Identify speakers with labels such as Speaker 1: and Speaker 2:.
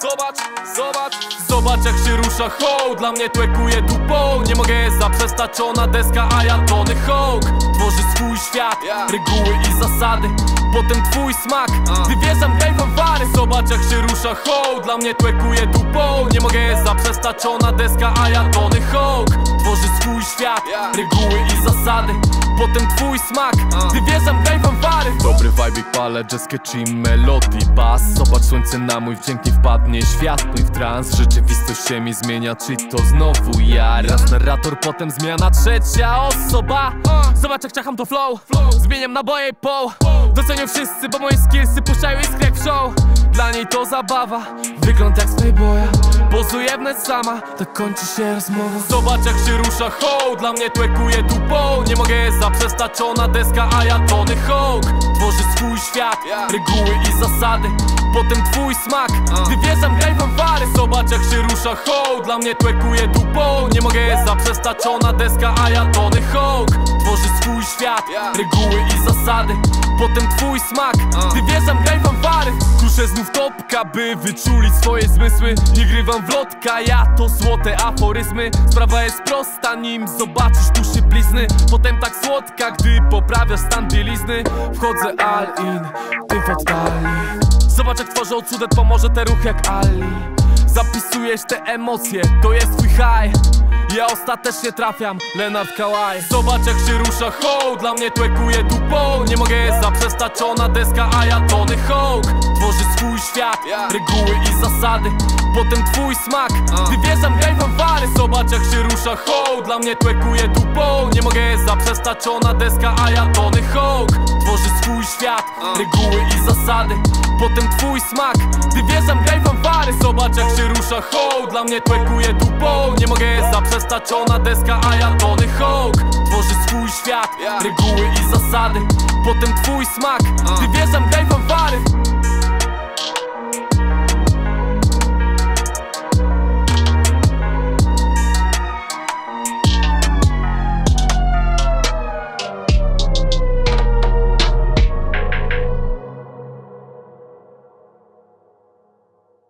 Speaker 1: Zobacz, zobacz, zobacz jak się rusza. Hołd Dla mnie tłekuje dupą Nie mogę zaprzestać ona deska, a ja Tony Hawk. Tworzy swój świat, reguły i zasady. Potem twój smak, gdy wjeżdżam graj wary Zobacz jak się rusza hołd. Dla mnie tłekuje dupą Nie mogę zaprzestać ona deska, a ja Tony Hawk Tworzy swój świat, reguły i zasady Potem twój smak, gdy wjeżdżam graj wary. Dobry vibe palę, jazzkę czy melodii. Bas Zobacz słońce na mój wdzięk nie wpadnie świat. Pój w trans, rzeczywistość się mi zmienia. Czy to znowu ja? Raz narrator, potem zmiana trzecia osoba. Zobacz jak ciacham to flow. Zmieniam naboje po Docenią wszyscy, bo moje skillsy puszczają iskry jak w show Dla niej to zabawa. Wygląd jak z Playboya Pozuje wnet sama, tak kończy się rozmowa Zobacz jak się rusza hołd Dla mnie tłekuje dupą Nie mogę zaprzestać ona deska, a ja Tony Hawk. Tworzy swój świat, reguły i zasady Potem twój smak, gdy wjeżdżam graj wary Zobacz jak się rusza hołd Dla mnie tłekuje dupą Nie mogę zaprzestać ona deska, a ja Tony Hawk. Tworzy swój świat, reguły i zasady. Potem twój smak, gdy wjeżdżam graj wary. Kuszę znów topka, by wyczulić swoje zmysły. Nie grywam w lotka, ja to złote aforyzmy. Sprawa jest prosta, nim zobaczysz duszy blizny. Potem tak słodka, gdy poprawiasz stan bielizny. Wchodzę all in, ty w oddali. Zobacz jak tworzą cudet, pomoże te ruch jak Ali. Zapisujesz te emocje, to jest twój high ja ostatecznie trafiam, Lenart Kałaj Zobacz jak się rusza hołd Dla mnie tłekuje dupą Nie mogę zaprzestać ona deska, a ja Tony Hawk. Tworzy swój świat, reguły i zasady Potem twój smak, gdy wjeżdżam graj wary Zobacz jak się rusza hołd Dla mnie tłekuje dupą Nie mogę zaprzestać ona deska, a ja Tony Hawk. Tworzy swój świat, reguły i zasady Potem twój smak, gdy wjeżdżam graj wary Zobacz jak się rusza hołd Dla mnie tłekuje dupą Nie mogę zaprzestać ona deska, a ja Tony Hawk. Tworzy swój świat, reguły i zasady. Potem twój smak, gdy wjeżdżam graj wary